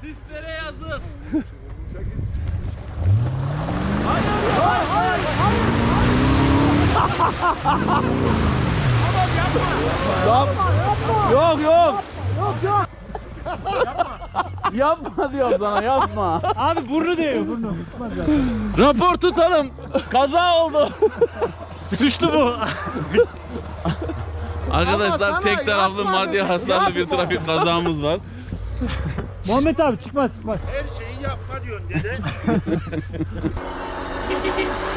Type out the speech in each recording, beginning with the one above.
Sislere yazık. Yap. Yok yok. Yok yok. yapma diyorum sana yapma. Abi burnu değiyor burnu. Rapor tutalım. Kaza oldu. Suçlu bu. Arkadaşlar tek taraflı yapma maddi hasarlı bir yapma. trafik kazamız var. Muhammed abi çıkmaz çıkmaz. Her şeyi yapma diyorsun dede.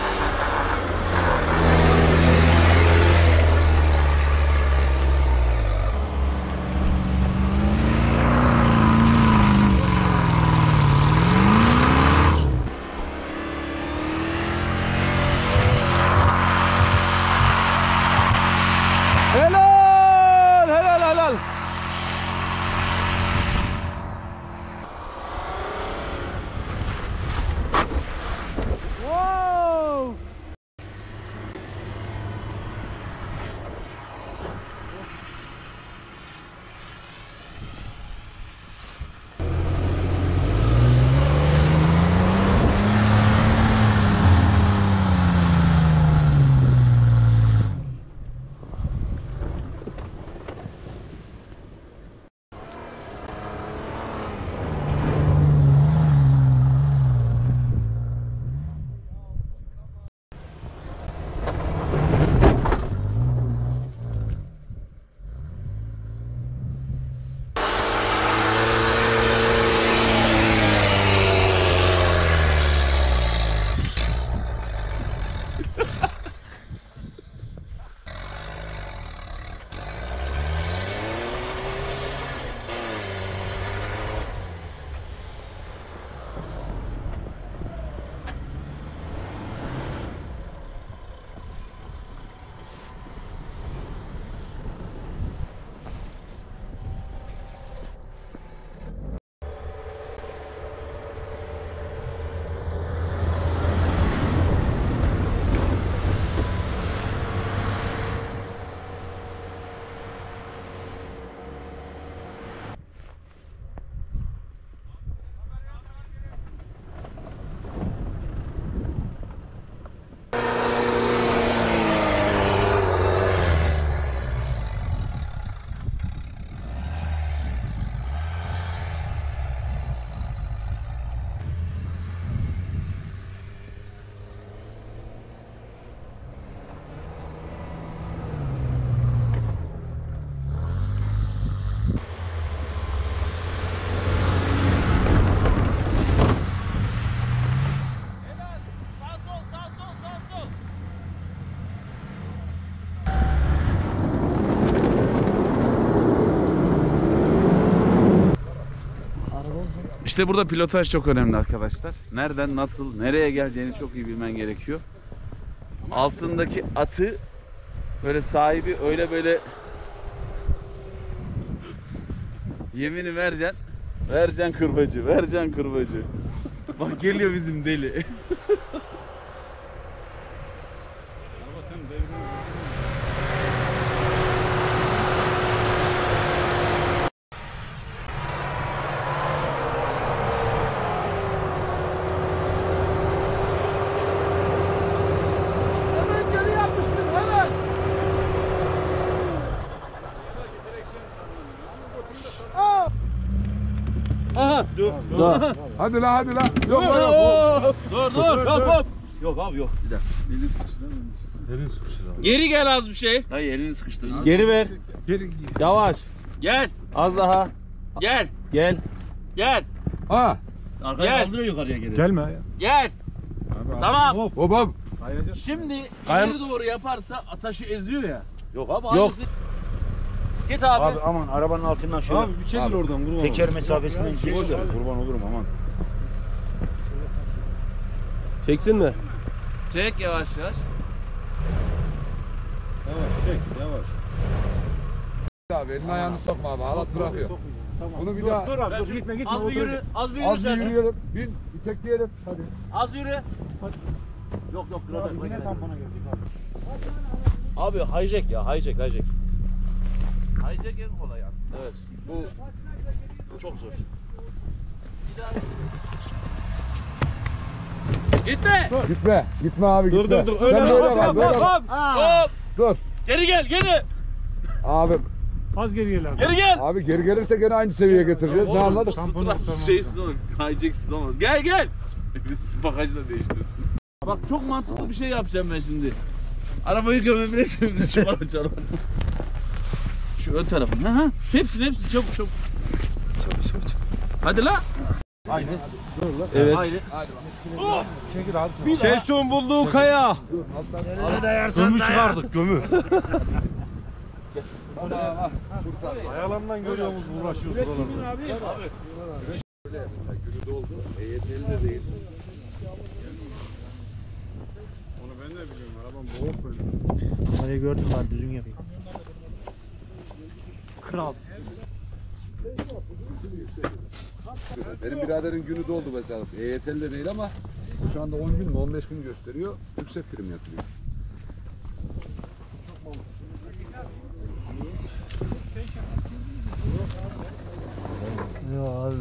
İşte burada pilotaj çok önemli arkadaşlar. Nereden, nasıl, nereye geleceğini çok iyi bilmen gerekiyor. Altındaki atı böyle sahibi öyle böyle yemini vereceksin. Vereceksin kırbacı, vereceksin kırbacı. Bak geliyor bizim deli. Aha. Dur. Hadi la hadi la. Yok Dur, la yok. dur, dur, hop, hop. Yok abi yok. Geri gel az bir şey. Hayır elini sıkıştır. Geri ver. Geri. Yavaş. Gel, Az daha. gel, Gel. gel, Ha. Arkaya Gel. kaldırıyor yukarıya geri. Gelme ya. gel. Tamam. Hop hop. Şimdi ileri doğru yaparsa ataşı eziyor ya. Yok abi Yok. aynısı. Git abi. Abi aman arabanın altından şöyle. Abi bir çekil oradan kurban Teker mesafesinden geç. Kurban olurum aman. Çeksin mi? Çek yavaş yavaş. Yavaş çek yavaş. Abi elini ayağını sokma abi. Halat bırakıyor. Bunu bir daha Dur abi dur gitme gitme. Az bir yürü, az bir yürü az bir yürüyelim. Bin, itekleyelim. Hadi. Az yürü. Yok yok kırada. Yine tampona geldik abi. Abi hijack ya hijack hijack. Hijack en kolay aslında. Evet. Bu Çok zor. Gitme. Gitme. Gitme abi Dur gitme. dur dur. Sen Öyle hop hop hop hop. Hop. Dur. Geri gel geri. Abi Az geri gel abi. Geri gel. abi geri gelirse gene aynı seviyeye getireceğiz. Ne anladık? Strap şeysiz olmaz. Kayeceksiz olmaz. Gel gel. Birisi bagajı da değiştirsin. Bak çok mantıklı bir şey yapacağım ben şimdi. Arabayı gömebilirsin biz şu araç araba. Şu ön tarafın. Ha ha. Hepsini hepsini çabuk çabuk. Çabuk çabuk çabuk. Hadi la. Çekil abi. Selçuk'un bulduğu kaya. Gömü çıkardık gömü. Ayalandan görüyoruz uğraşıyoruz buralarda. Mesela günü doldu. EYT'li de değil. Onu ben de biliyorum. Arabam boğuk böyle. Hani gördüm var düzgün yapayım. Kral. Benim biraderin günü doldu mesela. EYT'li de değil ama şu anda 10 gün mü 15 gün gösteriyor. Yüksek prim yatırıyor. Yok abi.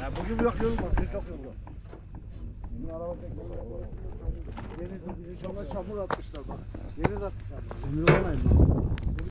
Ya bugün yok yolum var. Çok yol var. Yeni inşallah çamur atmışlar bak. Yeni atmışlar.